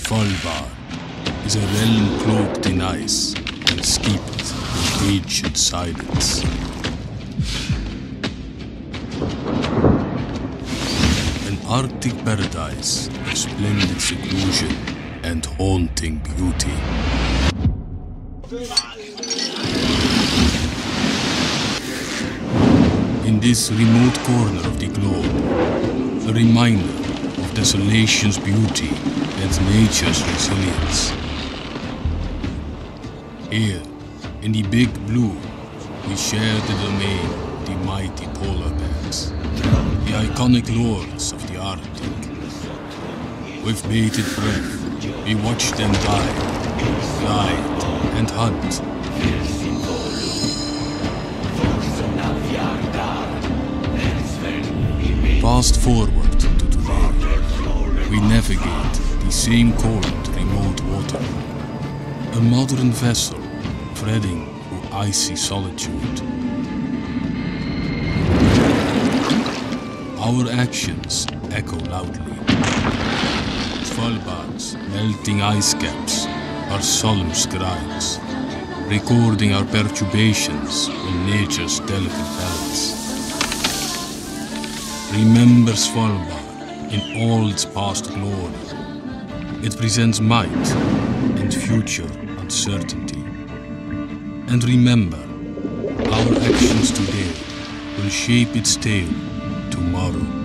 Svalbard is a realm cloaked in ice and steeped in ancient silence. An Arctic paradise of splendid seclusion and haunting beauty. In this remote corner of the globe, a reminder desolation's beauty and nature's resilience. Here, in the big blue, we share the domain of the mighty polar bears, the iconic lords of the Arctic. With bated breath, we watch them dive, glide, and hunt. Fast forward we navigate the same cold, remote water. A modern vessel threading through icy solitude. Our actions echo loudly. Svalbard's melting ice caps are solemn scribes, recording our perturbations on nature's delicate balance. Remember Svalbard in all its past glory. It presents might and future uncertainty. And remember, our actions today will shape its tale tomorrow.